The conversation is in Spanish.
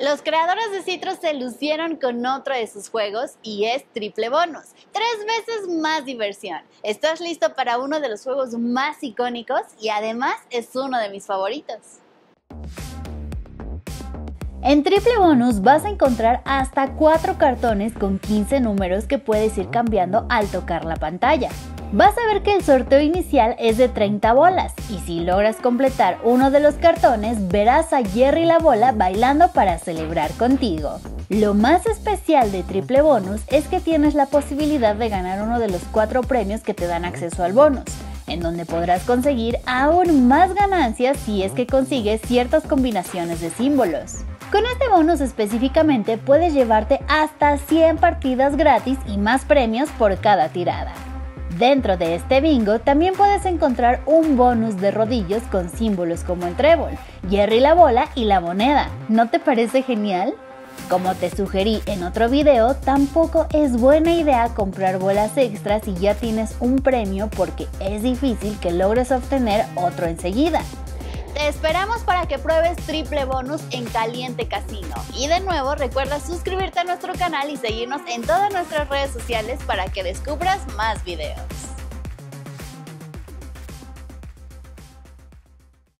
Los creadores de Citrus se lucieron con otro de sus juegos y es Triple Bonus. Tres veces más diversión. Estás listo para uno de los juegos más icónicos y además es uno de mis favoritos. En Triple Bonus vas a encontrar hasta 4 cartones con 15 números que puedes ir cambiando al tocar la pantalla vas a ver que el sorteo inicial es de 30 bolas y si logras completar uno de los cartones verás a Jerry la bola bailando para celebrar contigo. Lo más especial de Triple Bonus es que tienes la posibilidad de ganar uno de los cuatro premios que te dan acceso al bonus, en donde podrás conseguir aún más ganancias si es que consigues ciertas combinaciones de símbolos. Con este bonus específicamente puedes llevarte hasta 100 partidas gratis y más premios por cada tirada. Dentro de este bingo también puedes encontrar un bonus de rodillos con símbolos como el trébol, Jerry la bola y la moneda. ¿No te parece genial? Como te sugerí en otro video, tampoco es buena idea comprar bolas extras si ya tienes un premio porque es difícil que logres obtener otro enseguida. Te esperamos para que pruebes triple bonus en Caliente Casino. Y de nuevo recuerda suscribirte a nuestro canal y seguirnos en todas nuestras redes sociales para que descubras más videos.